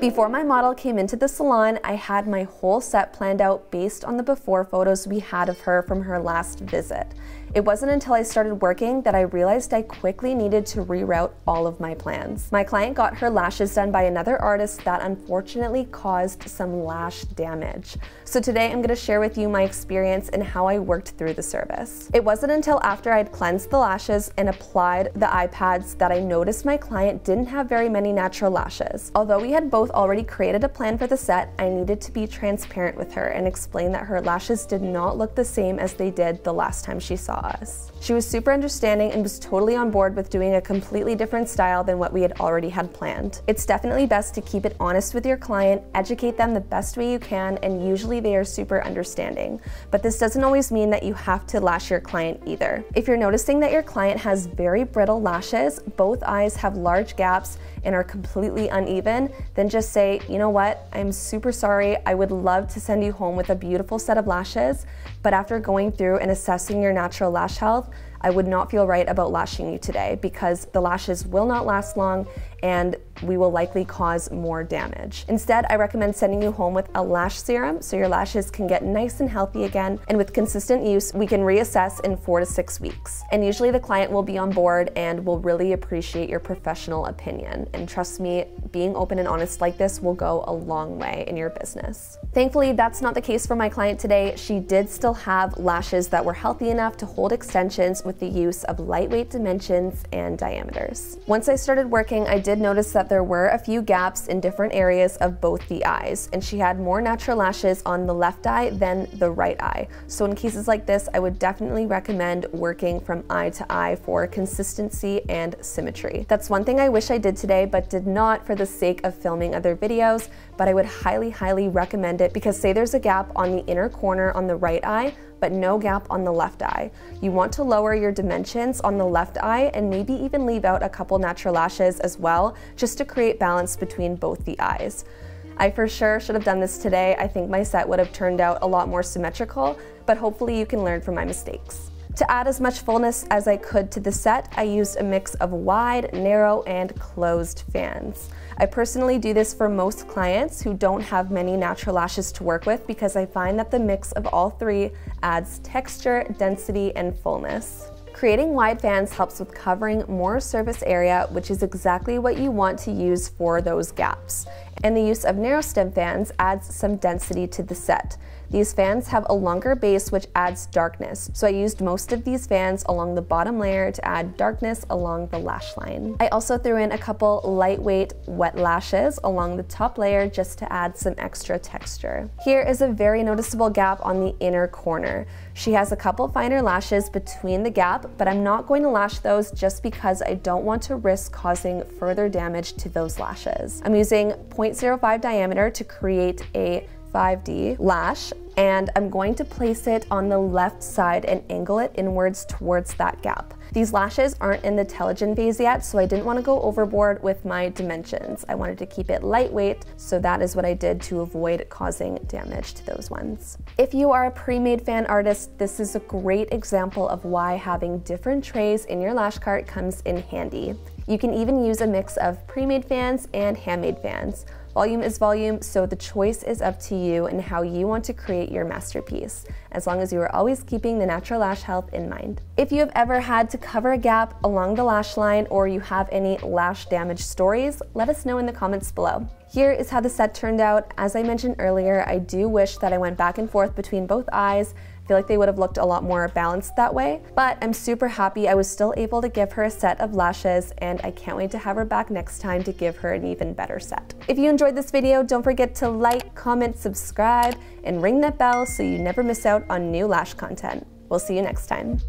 Before my model came into the salon, I had my whole set planned out based on the before photos we had of her from her last visit. It wasn't until I started working that I realized I quickly needed to reroute all of my plans. My client got her lashes done by another artist that unfortunately caused some lash damage. So today I'm going to share with you my experience and how I worked through the service. It wasn't until after I'd cleansed the lashes and applied the eye pads that I noticed my client didn't have very many natural lashes. Although we had both already created a plan for the set, I needed to be transparent with her and explain that her lashes did not look the same as they did the last time she saw us. She was super understanding and was totally on board with doing a completely different style than what we had already had planned. It's definitely best to keep it honest with your client, educate them the best way you can, and usually they are super understanding. But this doesn't always mean that you have to lash your client either. If you're noticing that your client has very brittle lashes, both eyes have large gaps, and are completely uneven, then just say, you know what, I'm super sorry. I would love to send you home with a beautiful set of lashes, but after going through and assessing your natural lash health, I would not feel right about lashing you today because the lashes will not last long and we will likely cause more damage. Instead, I recommend sending you home with a lash serum so your lashes can get nice and healthy again. And with consistent use, we can reassess in four to six weeks. And usually the client will be on board and will really appreciate your professional opinion. And trust me, being open and honest like this will go a long way in your business. Thankfully, that's not the case for my client today. She did still have lashes that were healthy enough to hold extensions with the use of lightweight dimensions and diameters. Once I started working, I did notice that there were a few gaps in different areas of both the eyes, and she had more natural lashes on the left eye than the right eye. So in cases like this, I would definitely recommend working from eye to eye for consistency and symmetry. That's one thing I wish I did today, but did not for the sake of filming other videos, but I would highly, highly recommend it because say there's a gap on the inner corner on the right eye, but no gap on the left eye. You want to lower your dimensions on the left eye and maybe even leave out a couple natural lashes as well, just to create balance between both the eyes. I for sure should have done this today. I think my set would have turned out a lot more symmetrical, but hopefully you can learn from my mistakes. To add as much fullness as I could to the set, I used a mix of wide, narrow, and closed fans. I personally do this for most clients who don't have many natural lashes to work with because I find that the mix of all three adds texture, density, and fullness. Creating wide fans helps with covering more surface area, which is exactly what you want to use for those gaps. And the use of narrow stem fans adds some density to the set. These fans have a longer base which adds darkness, so I used most of these fans along the bottom layer to add darkness along the lash line. I also threw in a couple lightweight wet lashes along the top layer just to add some extra texture. Here is a very noticeable gap on the inner corner. She has a couple finer lashes between the gap, but I'm not going to lash those just because I don't want to risk causing further damage to those lashes. I'm using 0.05 diameter to create a 5D lash and I'm going to place it on the left side and angle it inwards towards that gap. These lashes aren't in the telogen phase yet, so I didn't want to go overboard with my dimensions. I wanted to keep it lightweight, so that is what I did to avoid causing damage to those ones. If you are a pre-made fan artist, this is a great example of why having different trays in your lash cart comes in handy. You can even use a mix of pre-made fans and handmade fans. Volume is volume, so the choice is up to you and how you want to create your masterpiece, as long as you are always keeping the natural lash health in mind. If you have ever had cover a gap along the lash line or you have any lash damage stories, let us know in the comments below. Here is how the set turned out. As I mentioned earlier, I do wish that I went back and forth between both eyes I feel like they would have looked a lot more balanced that way, but I'm super happy I was still able to give her a set of lashes and I can't wait to have her back next time to give her an even better set. If you enjoyed this video, don't forget to like, comment, subscribe, and ring that bell so you never miss out on new lash content. We'll see you next time.